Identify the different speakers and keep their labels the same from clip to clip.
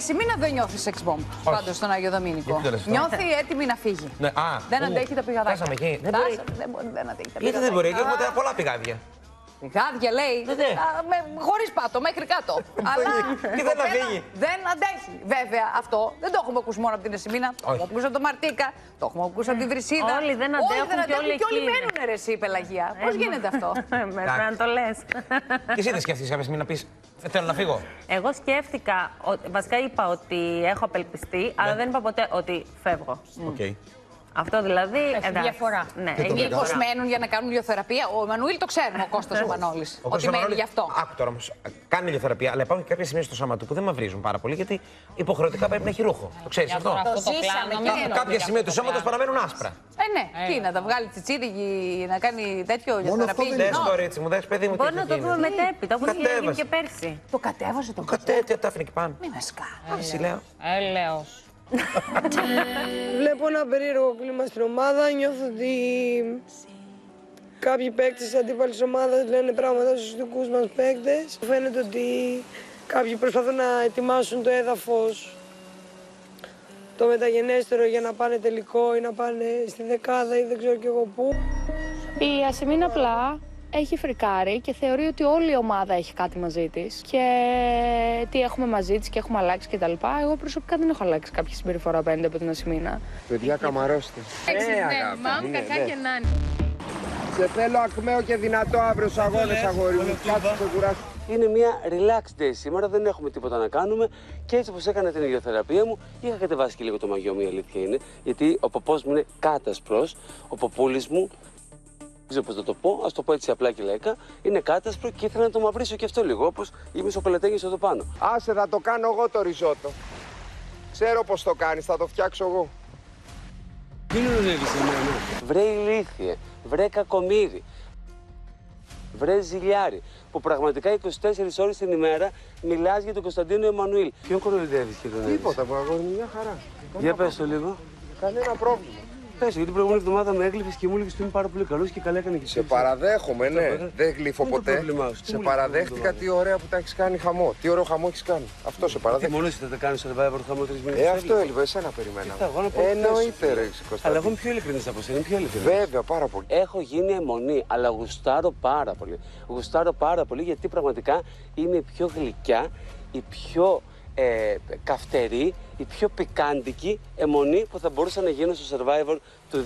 Speaker 1: Ιασημίνα δεν νιώθεις σεξ bomb πάντως στον Άγιο Δομήνικο.
Speaker 2: Γιατί το λες αυτό;
Speaker 1: Νιώθει έτοιμη να φύγει.
Speaker 2: Ναι, α,
Speaker 1: Δεν
Speaker 2: ου,
Speaker 1: αντέχει τα πηγαδάκια.
Speaker 2: φτάσαμε εκεί. Δεν μπορεί.
Speaker 1: Φτάσαμε, δεν μπορεί, δεν αντέχει τα
Speaker 2: Γιατί
Speaker 1: πηγαδάκια.
Speaker 2: δεν μπορεί, εκεί έχουμε πολλά πηγάδια.
Speaker 1: Πηγάδια λέει.
Speaker 2: Ναι, ναι.
Speaker 1: Χωρίς πάτο, μέχρι κάτω. Αλλά
Speaker 2: Και
Speaker 1: η
Speaker 2: δεν
Speaker 1: κοπέλα
Speaker 2: αφήγει.
Speaker 1: Δεν αντέχει. Βέβαια αυτό δεν το έχουμε ακούσει μόνο από την Εσημίνα. Το έχουμε ακούσει από τον Μαρτίκα, το έχουμε ακούσει από την Βρυσίδα.
Speaker 3: Όλοι δεν αντέχουν και όλοι
Speaker 1: και όλοι
Speaker 3: εκεί είναι.
Speaker 1: μένουν ρε εσύ, Πελαγία. Πώς γίνεται αυτό;
Speaker 3: Πρέπει να το λες.
Speaker 2: Και εσύ δεν σκέφτεσαι κάποια στιγμή να πεις Θέλω να φύγω.
Speaker 3: Εγώ σκέφτηκα, ότι- βασικά είπα ότι έχω απελπιστεί, αλλά δεν είπα ποτέ ότι φεύγω.
Speaker 2: Οκ.
Speaker 3: Αυτό δηλαδή. εντάξει.
Speaker 4: διαφορά.
Speaker 3: Ναι,
Speaker 5: Και το
Speaker 3: έχει
Speaker 1: Μήπω
Speaker 3: διαφορά.
Speaker 1: μένουν για να κάνουν ηλιοθεραπεία. Ο Εμμανουήλ το ξέρουμε, ο Κώστας ο Μανώλη.
Speaker 2: Ο
Speaker 1: Ότι
Speaker 2: Κώστας
Speaker 1: μένει
Speaker 2: Μανώλης-
Speaker 1: γι' αυτό.
Speaker 2: Άκου τώρα όμως. Κάνει ηλιοθεραπεία, αλλά υπάρχουν και κάποια σημεία στο σώμα του που δεν μαυρίζουν πάρα πολύ γιατί υποχρεωτικά πρέπει να έχει ρούχο. Το ξέρεις αυτό;
Speaker 4: Το
Speaker 1: ζήσαμε
Speaker 4: ζήσαμε
Speaker 1: και
Speaker 4: και
Speaker 1: εννοώ.
Speaker 2: Κάποια σημεία του σώματος παραμένουν άσπρα.
Speaker 1: Ε, ναι, τι να τα βγάλει τσιτσίδι, να κάνει τέτοιο ηλιοθεραπεία.
Speaker 5: αυτό δεν
Speaker 2: Δες
Speaker 1: γυμνό.
Speaker 2: κορίτσι μου, δες παιδί μου. τι
Speaker 3: Μπορεί
Speaker 2: έχει
Speaker 3: να το
Speaker 2: γίνει.
Speaker 3: δούμε μετέπειτα, όπω είχε γίνει
Speaker 2: Κατέβασε.
Speaker 3: και πέρσι.
Speaker 1: Το κατέβασε το
Speaker 2: Κατέ, τι τα άφηνε εκεί πάνω.
Speaker 1: Μη με σκά.
Speaker 2: Εσύ λέω.
Speaker 4: Έλεος.
Speaker 6: Βλέπω ένα περίεργο κλίμα στην ομάδα. Νιώθω ότι κάποιοι παίκτες της αντίπαλης ομάδας λένε πράγματα στους δικούς μας παίκτες. Φαίνεται ότι κάποιοι προσπαθούν να ετοιμάσουν το έδαφος το μεταγενέστερο για να πάνε τελικό ή να πάνε στη δεκάδα ή δεν ξέρω κι εγώ πού.
Speaker 7: Η Ασημίνα απλά έχει φρικάρει και θεωρεί ότι όλη η ομάδα έχει κάτι μαζί της και τι έχουμε μαζί της και έχουμε αλλάξει κτλ. Εγώ προσωπικά δεν έχω αλλάξει κάποια συμπεριφορά απέναντι από την Ασημίνα.
Speaker 8: Παιδιά, καμαρώστε.
Speaker 4: Μαμ, κακά και να είναι.
Speaker 8: Σε θέλω ακμαίο και δυνατό αύριο στου αγώνες, αγόρι μου. Κάτσε το κουράσου.
Speaker 9: Είναι μια relax day σήμερα, δεν έχουμε τίποτα να κάνουμε και έτσι όπως έκανα την ηλιοθεραπεία μου είχα κατεβάσει και λίγο το μαγιό μου, η αλήθεια είναι, γιατί ο ποπός μου είναι κάτασπρος, ο ποπούλης μου, δεν ξέρω πώς να το πω, ας το πω έτσι απλά και λαϊκά, είναι κάτασπρο και ήθελα να το μαυρίσω και αυτό λίγο, όπως η μισοπελετέγης εδώ πάνω.
Speaker 8: Άσε, θα το κάνω εγώ το ριζότο. Ξέρω πώς το κάνεις, θα το φτιάξω εγώ.
Speaker 9: Τι νοζεύεις εμένα; Βρε ηλίθιε, βρε κακομύρι, βρε ζηλιάρι, που πραγματικά 24 ώρες την ημέρα μιλάς για τον Κωνσταντίνο Εμμανουήλ. Ποιον κοροϊδεύεις και τον
Speaker 8: Τίποτα, που αγόρι μου, μια χαρά.
Speaker 9: Για πες το λίγο.
Speaker 8: Κανένα πρόβλημα.
Speaker 9: Πες, γιατί την προηγούμενη εβδομάδα με έκλειφες και μου έλεγες ότι είμαι πάρα πολύ καλός και καλά έκανε και
Speaker 8: Σε παραδέχομαι, ναι.
Speaker 9: παραδέχομαι.
Speaker 8: Δεν γλύφω
Speaker 9: Πού είναι το
Speaker 8: ποτέ.
Speaker 9: πρόβλημά σου, τι
Speaker 8: Σε
Speaker 9: μου λες
Speaker 8: παραδέχτηκα
Speaker 9: την
Speaker 8: τι ωραία που τα έχεις κάνει χαμό. Τι ωραίο χαμό έχεις κάνει. Αυτό σε
Speaker 9: Τι
Speaker 8: παραδέχτηκα.
Speaker 9: μόνο εσύ θα τα κάνεις survivor χαμό τρεις μήνες.
Speaker 8: Ε, αυτό έλειπε, εσένα περιμέναμε.
Speaker 9: Κοιτά, εγώ να πω
Speaker 8: Εννοείται,
Speaker 9: χθες.
Speaker 8: ρε,
Speaker 9: Αλλά εγώ
Speaker 8: Κωνσταντίνο.
Speaker 9: είμαι πιο ειλικρινής από σένα, είμαι πιο ειλικρινής.
Speaker 8: Βέβαια, πάρα πολύ.
Speaker 9: Έχω γίνει αιμονή, αλλά γουστάρω πάρα πολύ. Γουστάρω πάρα πολύ γιατί πραγματικά είμαι η πιο γλυκιά, η πιο ε, καυτερή, η πιο πικάντικη αιμονή που θα μπορούσα να γίνω στο Survivor του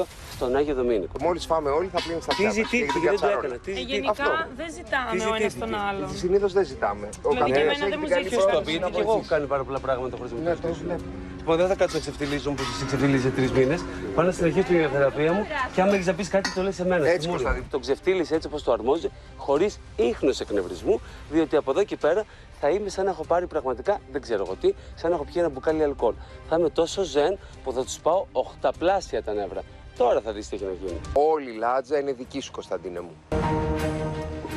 Speaker 9: 2022 στον Άγιο Δομήνικο.
Speaker 8: Μόλις φάμε όλοι θα πλύνει τα
Speaker 9: Τι
Speaker 8: πιάτα.
Speaker 9: ζητήθηκε και δεν το έκανα. Τι
Speaker 4: Ε,
Speaker 9: ζητήθηκε.
Speaker 4: Γενικά
Speaker 8: Αυτό.
Speaker 4: δεν
Speaker 9: Τι
Speaker 4: ζητάμε ο ένας
Speaker 9: ζητήθηκε.
Speaker 4: τον άλλον.
Speaker 8: Συνήθως δεν ζητάμε. Ο
Speaker 4: Δηλαδή,
Speaker 8: καθένας
Speaker 4: και εμένα
Speaker 8: έχει
Speaker 4: δεν μου
Speaker 8: την καλή
Speaker 4: ζήτησε
Speaker 8: πρόθεση
Speaker 9: Γιατί
Speaker 8: να
Speaker 9: και εγώ έχω
Speaker 8: βοηθήσει.
Speaker 9: κάνει πάρα πολλά πράγματα χωρίς να με
Speaker 8: Ναι, το
Speaker 9: ευχαριστήσω.
Speaker 8: βλέπω.
Speaker 9: Λοιπόν, δεν θα κάτσω να εξευτελίζω όπως εσύ εξευτελίζει τρεις μήνες. Πάω να συνεχίσω την ηλιοθεραπεία μου και άμα έχεις να πεις κάτι, το λες σε μένα.
Speaker 8: Έτσι,
Speaker 9: στη μούρη.
Speaker 8: Κωνσταντίνε.
Speaker 9: Το ξεφτύλισε έτσι όπως το αρμόζει, χωρίς ίχνος εκνευρισμού, διότι από εδώ και πέρα θα είμαι σαν να έχω πάρει πραγματικά, δεν ξέρω εγώ τι, σαν να έχω πιει ένα μπουκάλι αλκοόλ. Θα είμαι τόσο ζεν που θα τους πάω οχταπλάσια τα νεύρα. Τώρα θα δεις τι έχει να γίνει.
Speaker 8: Όλη η λάτζα είναι δική σου, Κωνσταντίνε μου.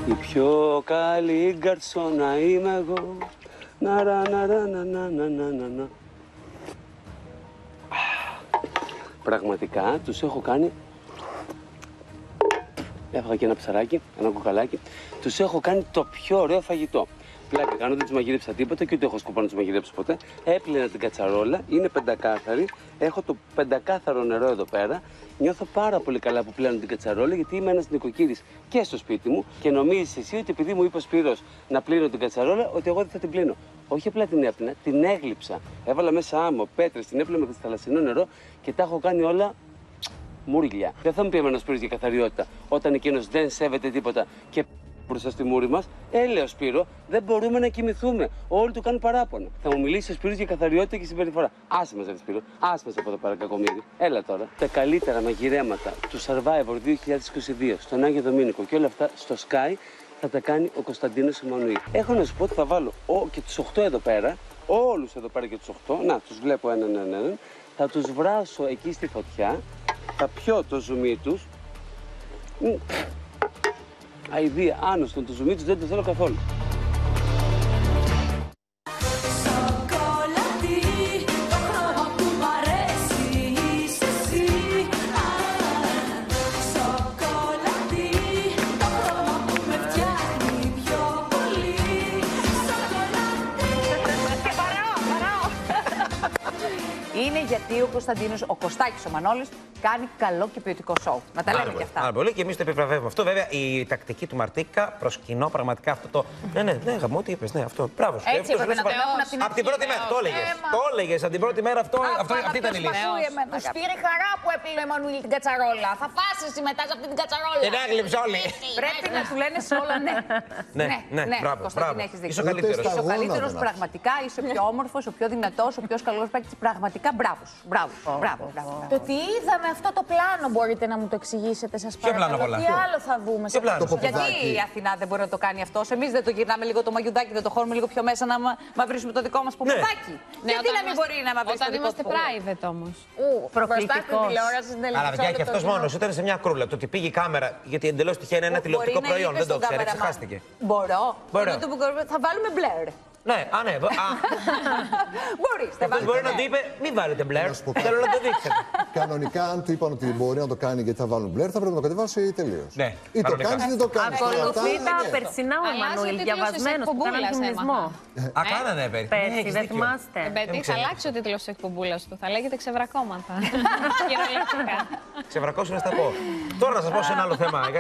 Speaker 9: Η πιο καλή γκαρσόνα είμαι εγώ. Να ρα να ρα να να να να να να. Πραγματικά τους έχω κάνει... Έφαγα και ένα ψαράκι, ένα κουκαλάκι. Τους έχω κάνει το πιο ωραίο φαγητό. Πλάκα κάνω, δεν τους μαγείρεψα τίποτα και ούτε έχω σκοπό να τους μαγειρέψω ποτέ. Έπλυνα την κατσαρόλα, είναι πεντακάθαρη. Έχω το πεντακάθαρο νερό εδώ πέρα. Νιώθω πάρα πολύ καλά που πλένω την κατσαρόλα γιατί είμαι ένας νοικοκύρης και στο σπίτι μου και νομίζεις εσύ ότι επειδή μου είπες ο Σπύρος να πλύνω την κατσαρόλα, ότι εγώ δεν θα την πλύνω. Όχι απλά την έπλυνα, την έγλειψα. Έβαλα μέσα άμμο, πέτρες, την έπλυνα με θαλασσινό νερό και τα έχω κάνει όλα μουριλιά. Δεν θα μου πει εμένα Σπύρος για καθαριότητα όταν εκείνος δεν σέβεται τίποτα και μπροστά στη μούρη μας. Ε, λέω Σπύρο, δεν μπορούμε να κοιμηθούμε. Όλοι του κάνουν παράπονο. Θα μου μιλήσει ο Σπύρος για καθαριότητα και συμπεριφορά. Άσε μα, ρε Σπύρο, άσε μα από εδώ πέρα, κακομίρι. Έλα τώρα. Τα καλύτερα μαγειρέματα του Survivor 2022 στον Άγιο Δομήνικο και όλα αυτά στο Sky θα τα κάνει ο Κωνσταντίνος Εμμανουήλ. Έχω να σου πω ότι θα βάλω ο, και τους 8 εδώ πέρα, όλους εδώ πέρα και τους 8, να τους βλέπω έναν έναν έναν, θα τους βράσω εκεί στη φωτιά, θα πιω το ζουμί τους. Αηδία, άνωστον, το ζουμί τους δεν το θέλω καθόλου.
Speaker 1: Είναι γιατί ο Κωνσταντίνος, ο Κωστάκης ο Μανώλης, κάνει καλό και ποιοτικό σοου. Να τα λέμε
Speaker 2: Πάρα
Speaker 1: και
Speaker 2: πολύ.
Speaker 1: αυτά.
Speaker 2: Πάρα πολύ και εμείς το επιβραβεύουμε αυτό. Βέβαια, η τακτική του Μαρτίκα προσκυνώ πραγματικά αυτό το. Ναι, ναι, ναι, γαμό, τι είπες, ναι, αυτό. Μπράβο. σου.
Speaker 1: Έτσι
Speaker 2: Αυτό σου
Speaker 1: έπρεπε
Speaker 2: λέω
Speaker 1: να το
Speaker 2: σε
Speaker 1: έχουν
Speaker 2: παρα-
Speaker 1: από την
Speaker 2: Από την
Speaker 1: αρχή,
Speaker 2: πρώτη μέρα.
Speaker 1: Θεός.
Speaker 2: Το έλεγες.
Speaker 1: Έμα.
Speaker 2: Το έλεγες από την πρώτη μέρα αυτό. αυτό
Speaker 1: Άρα,
Speaker 2: αυτή ήταν η
Speaker 1: ποιος
Speaker 2: λύση.
Speaker 1: μας ακούει εμένα,
Speaker 5: Του
Speaker 1: κάτι.
Speaker 5: πήρε χαρά που έπλυνε ο Εμμανουήλ την κατσαρόλα. Θα φάσεις μετά σε αυτή την κατσαρόλα.
Speaker 2: Την έγλειψε όλη.
Speaker 1: Πρέπει να του λένε σε όλα ναι.
Speaker 2: Ναι, ναι, μπράβο,
Speaker 1: Κωνσταντίνε,
Speaker 2: μπράβο.
Speaker 1: έχεις δίκιο.
Speaker 2: Είσαι ο καλύτερος.
Speaker 1: Είσαι ο
Speaker 10: σταγόνα
Speaker 1: καλύτερος
Speaker 10: δεν
Speaker 1: πραγματικά, είσαι ο πιο όμορφος, ο πιο δυνατός, ο πιο καλός παίκτης. Πραγματικά μπράβος. σου. Μπράβος. Μπράβος. μπράβο.
Speaker 5: Το τι είδαμε αυτό το πλάνο μπορείτε να μου το εξηγήσετε σας
Speaker 2: Ποιο πλάνο
Speaker 5: παρακαλώ.
Speaker 2: πολλά;
Speaker 5: Τι άλλο θα δούμε σε
Speaker 2: Ποιο πλάνο;
Speaker 5: αυτό
Speaker 10: Το
Speaker 1: Γιατί
Speaker 10: ποπουδάκι.
Speaker 1: η Αθηνά δεν μπορεί να το κάνει αυτό; Εμείς δεν το γυρνάμε λίγο το μαγιουδάκι, δεν το χώρουμε λίγο πιο μέσα να μα- μαυρίσουμε το δικό μας ποπουδάκι.
Speaker 4: Ναι,
Speaker 1: Γιατί
Speaker 4: όταν
Speaker 1: να μην
Speaker 4: είμαστε-
Speaker 1: μπορεί να μαυρίσει το
Speaker 4: Όταν
Speaker 1: δικό
Speaker 4: είμαστε
Speaker 1: του ποπουδάκι.
Speaker 4: private όμως.
Speaker 5: Ου, μπροστά στην
Speaker 3: Προκλητικός.
Speaker 5: τηλεόραση στην
Speaker 2: Αλλά
Speaker 5: τηλεόραση.
Speaker 2: πια και αυτός μόνος ήταν σε μια κρούλα. Το ότι πήγε η κάμερα, γιατί εντελώς τυχαία είναι ένα
Speaker 1: Μπορεί
Speaker 2: τηλεοπτικό
Speaker 1: να
Speaker 2: προϊόν.
Speaker 1: είπε
Speaker 2: Δεν το
Speaker 1: στον
Speaker 2: ξέρει,
Speaker 1: κάμεραμαν.
Speaker 2: ξεχάστηκε.
Speaker 1: Μπορώ.
Speaker 2: Μπορώ.
Speaker 1: Είναι το που κορυφαίο. Θα βάλουμε μπλερ.
Speaker 2: Ναι, α, ναι. βο- α.
Speaker 1: Μπορεί. Θα
Speaker 2: Αυτό
Speaker 1: βάλουμε
Speaker 2: μπορεί να
Speaker 1: μπλερ.
Speaker 2: του είπε, μην βάλετε μπλερ.
Speaker 10: Να σου πω κάτι.
Speaker 2: Θέλω να το δείξετε.
Speaker 10: Κανονικά, αν του είπαν ότι μπορεί να το κάνει γιατί θα βάλουν μπλερ, θα πρέπει να το κατεβάσει τελείως.
Speaker 2: Ναι,
Speaker 10: Ή το
Speaker 2: κανονικά.
Speaker 10: κάνεις ή δεν το κάνεις.
Speaker 3: Ακολουθεί τα περσινά ο
Speaker 4: Αλλάζει ο
Speaker 3: Εμμανουήλ,
Speaker 4: τίτλος
Speaker 3: διαβασμένος
Speaker 4: της
Speaker 3: που κάναν
Speaker 4: εκπομπούλας,
Speaker 3: χιονισμό.
Speaker 2: Α, κάνανε πέρυσι. Ναι,
Speaker 3: Πέρσι,
Speaker 2: έχεις
Speaker 3: δεν
Speaker 2: δίκιο.
Speaker 3: θυμάστε.
Speaker 4: Μπέτη,
Speaker 2: ξέρω.
Speaker 4: θα αλλάξει ο τίτλο τη εκπομπούλα του. Θα λέγεται Ξεβρακώματα. Κυριολεκτικά.
Speaker 2: Ξεβρακώσουν να στα πω. Τώρα να σας πω σε ένα άλλο θέμα. Γιατί